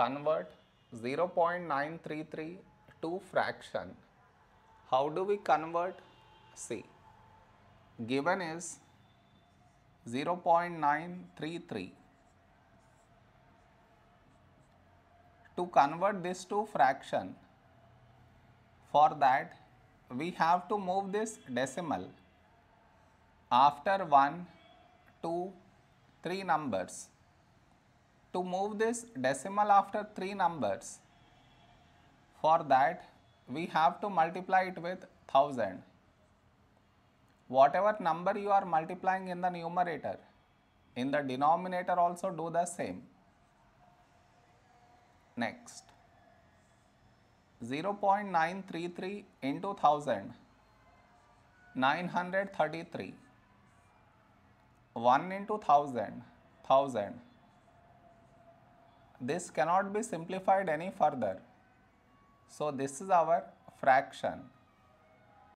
convert 0.933 to fraction. How do we convert? See, given is 0.933. To convert this to fraction, for that we have to move this decimal after 1, 2, 3 numbers. To move this decimal after 3 numbers, for that we have to multiply it with 1000. Whatever number you are multiplying in the numerator, in the denominator also do the same. Next, 0.933 into 1000, 933. 1 into 1000, 1000. This cannot be simplified any further. So, this is our fraction